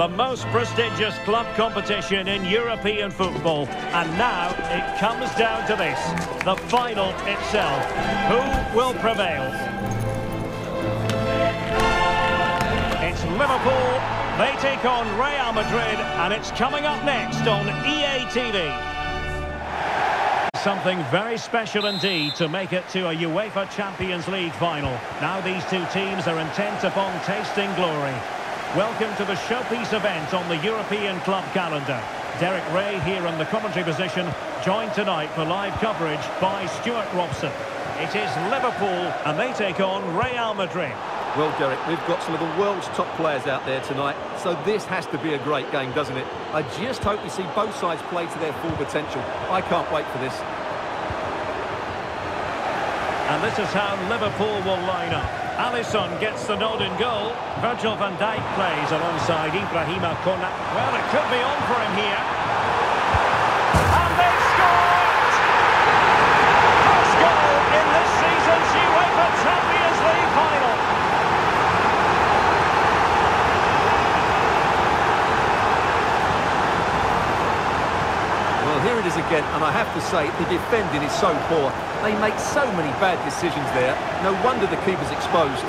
the most prestigious club competition in European football. And now it comes down to this, the final itself. Who will prevail? It's Liverpool, they take on Real Madrid, and it's coming up next on EA TV. Something very special indeed to make it to a UEFA Champions League final. Now these two teams are intent upon tasting glory. Welcome to the showpiece event on the European club calendar. Derek Ray here in the commentary position, joined tonight for live coverage by Stuart Robson. It is Liverpool and they take on Real Madrid. Well, Derek, we've got some of the world's top players out there tonight, so this has to be a great game, doesn't it? I just hope we see both sides play to their full potential. I can't wait for this. And this is how Liverpool will line up. Alisson gets the nod in goal. Virgil van Dijk plays alongside Ibrahima Kona. Well, it could be on for him here. And they scored! First goal in this season's UEFA Champions League final. Well, here it is again, and I have to say, the defending is so poor. They make so many bad decisions there. No wonder the keeper's exposed.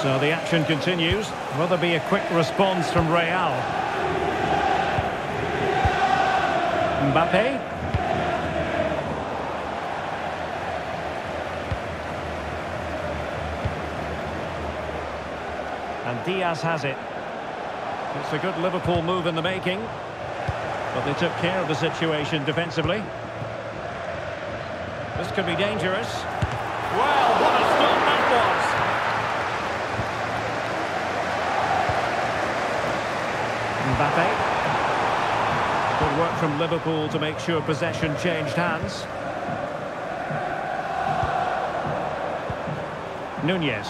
So the action continues. Will there be a quick response from Real? Mbappe. And Diaz has it. It's a good Liverpool move in the making. But they took care of the situation defensively. This could be dangerous. Well, what a stop that was! Mbappe. Good work from Liverpool to make sure possession changed hands. Nunez.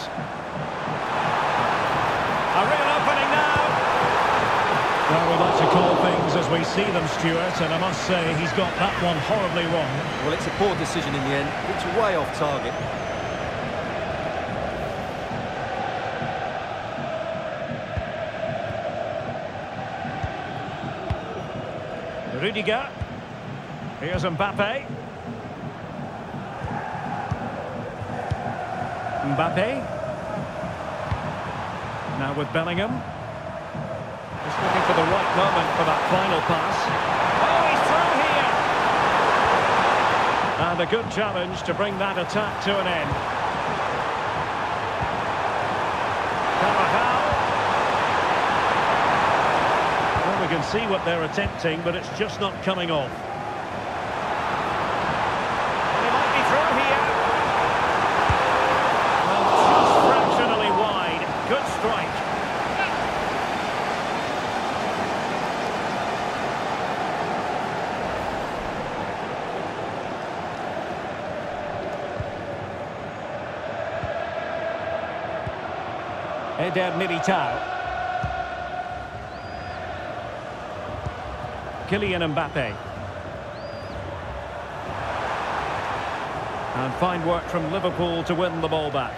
A real opening now. Well, we like to call things as we see them, Stuart, and I must say he's got that one horribly wrong. Well, it's a poor decision in the end. It's way off target. Rudiger. Here's Mbappe. Mbappe. Now with Bellingham. Just looking for the right moment for that final pass. Oh, he's through here! And a good challenge to bring that attack to an end. Carvajal. Well, we can see what they're attempting, but it's just not coming off. And he might be through here. Well, just fractionally wide. Good strike. Eder Militao. Kylian Mbappe. And fine work from Liverpool to win the ball back.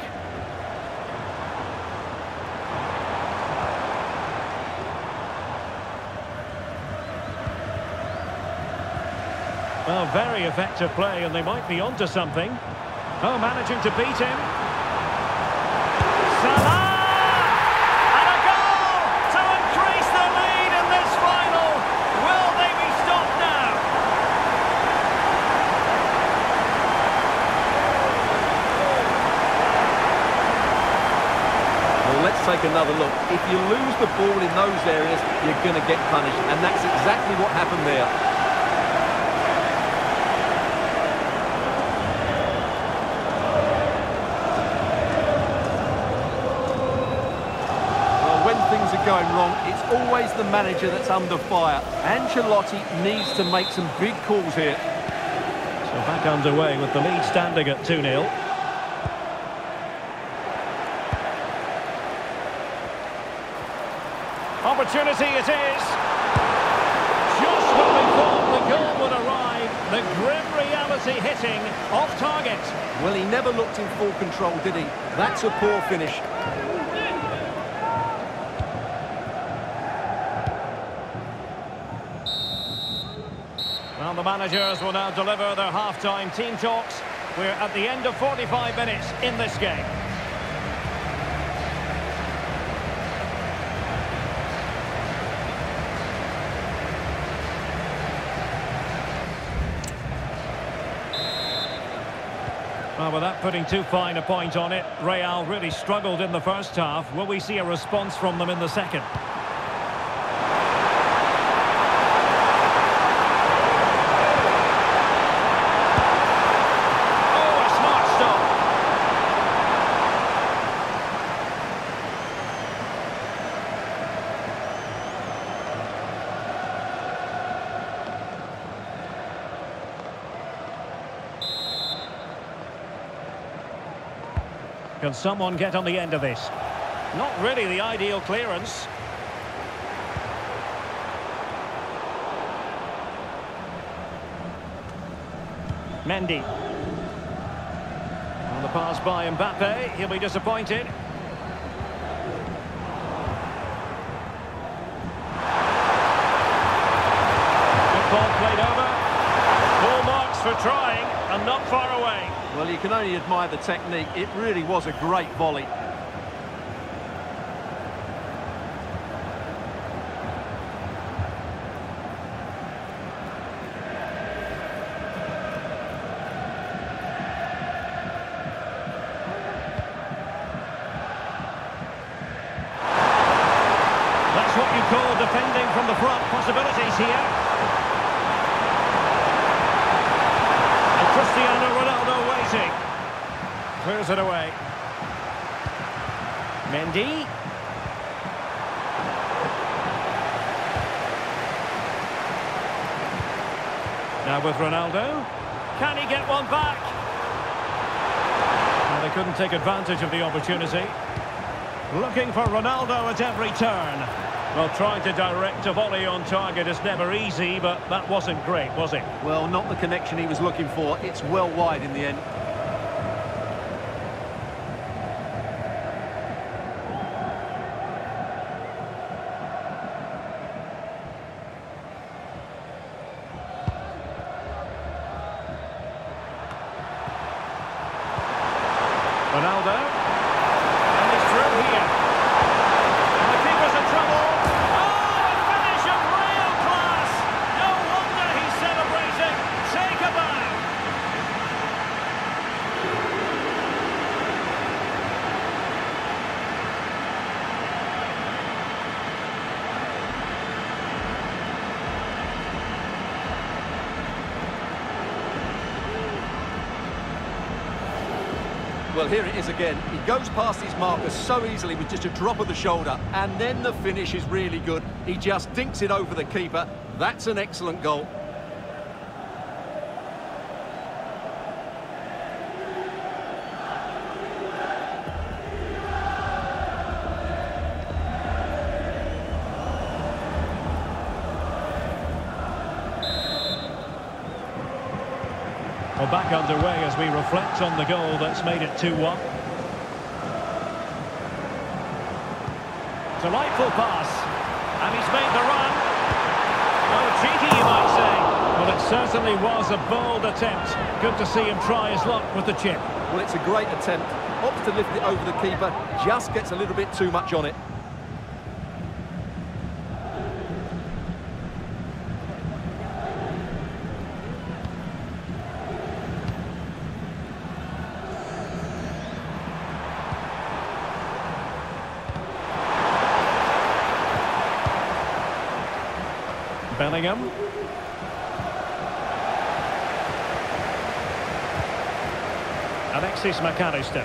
Well, very effective play, and they might be onto something. Oh, managing to beat him. Salah! And a goal to increase the lead in this final. Will they be stopped now? Well, let's take another look. If you lose the ball in those areas, you're going to get punished. And that's exactly what happened there. When things are going wrong, it's always the manager that's under fire. Ancelotti needs to make some big calls here. So back underway with the lead standing at 2-0. Opportunity it is. Just when we thought the goal would arrive, the grim reality hitting off target. Well, he never looked in full control, did he? That's a poor finish. Well, the managers will now deliver their half-time team talks. We're at the end of 45 minutes in this game. Without putting too fine a point on it, Real really struggled in the first half. Will we see a response from them in the second? Oh, a smart stop. Can someone get on the end of this? Not really the ideal clearance. Mendy. On the pass by Mbappe, he'll be disappointed. Good ball played over. Full marks for trying and not far away. Well, you can only admire the technique. It really was a great volley. That's what you call defending from the front. Possibilities here. And Cristiano Ronaldo waiting. It away. Mendy. Now with Ronaldo. Can he get one back? Well, they couldn't take advantage of the opportunity. Looking for Ronaldo at every turn. Well, trying to direct a volley on target is never easy, but that wasn't great, was it? Well, not the connection he was looking for. It's well wide in the end. Ronaldo. And he's through here. And the keeper's in trouble. Oh, a finish of real class. No wonder he's celebrating. Take a bow. Well, here it is again. He goes past his marker so easily with just a drop of the shoulder, and then the finish is really good. He just dinks it over the keeper. That's an excellent goal. Well, back underway as we reflect on the goal that's made it 2-1. Delightful pass. And he's made the run. Oh, cheeky, you might say. Well, it certainly was a bold attempt. Good to see him try his luck with the chip. Well, it's a great attempt. Opts to lift it over the keeper, just gets a little bit too much on it. Bellingham. Alexis Mac Allister.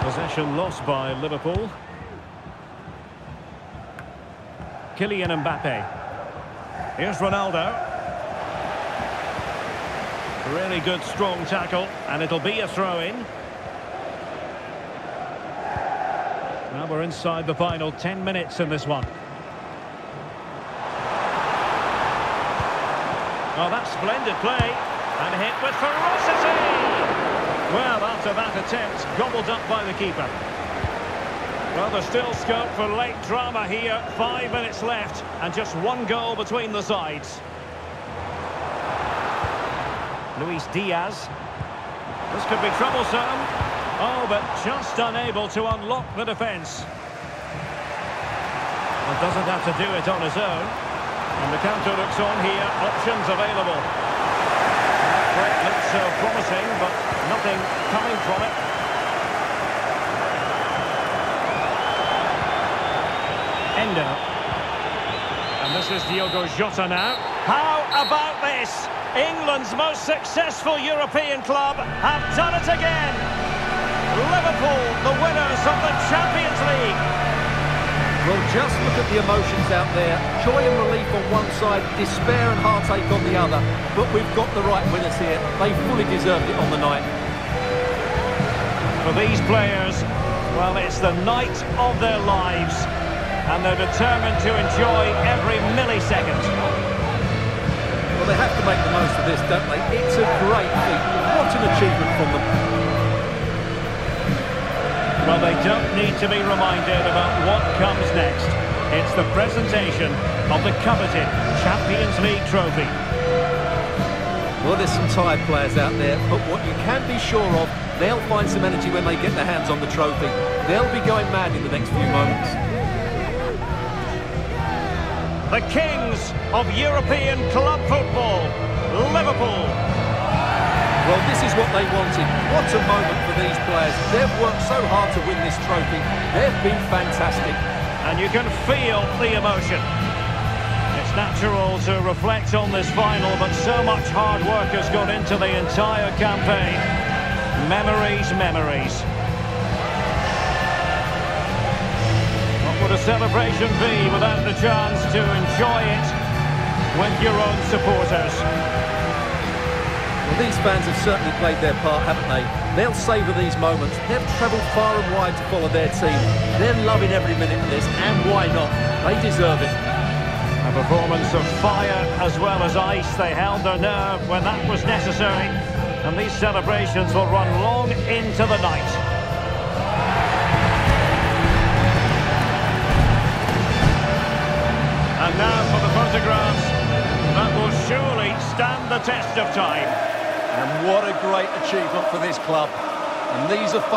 Possession lost by Liverpool. Kylian Mbappe. Here's Ronaldo. Really good, strong tackle, and it'll be a throw-in. We're inside the final 10 minutes in this one. Oh, that's splendid play. And hit with ferocity. Well, after that attempt, gobbled up by the keeper. Well, there's still scope for late drama here. Five minutes left and just one goal between the sides. Luis Diaz. This could be troublesome. Oh, but just unable to unlock the defence. Well, doesn't have to do it on his own. And the counter looks on here. Options available. That looks so promising, but nothing coming from it. Endo. And this is Diogo Jota now. How about this? England's most successful European club have done it again. Liverpool, the winners of the Champions League. Well, just look at the emotions out there. Joy and relief on one side, despair and heartache on the other. But we've got the right winners here. They fully deserved it on the night. For these players, well, it's the night of their lives. And they're determined to enjoy every millisecond. Well, they have to make the most of this, don't they? It's a great feat. What an achievement from them. Well, they don't need to be reminded about what comes next. It's the presentation of the coveted Champions League trophy. Well, there's some tired players out there, but what you can be sure of, they'll find some energy when they get their hands on the trophy. They'll be going mad in the next few moments. The kings of European club football, Liverpool. Well, this is what they wanted. What a moment for these players. They've worked so hard to win this trophy. They've been fantastic. And you can feel the emotion. It's natural to reflect on this final, but so much hard work has gone into the entire campaign. Memories, memories. What would a celebration be without the chance to enjoy it with your own supporters? Well, these fans have certainly played their part, haven't they? They'll savour these moments. They've travelled far and wide to follow their team. They're loving every minute of this, and why not? They deserve it. A performance of fire as well as ice. They held their nerve when that was necessary. And these celebrations will run long into the night. And now for the photographs surely stand the test of time. And what a great achievement for this club. And these are photos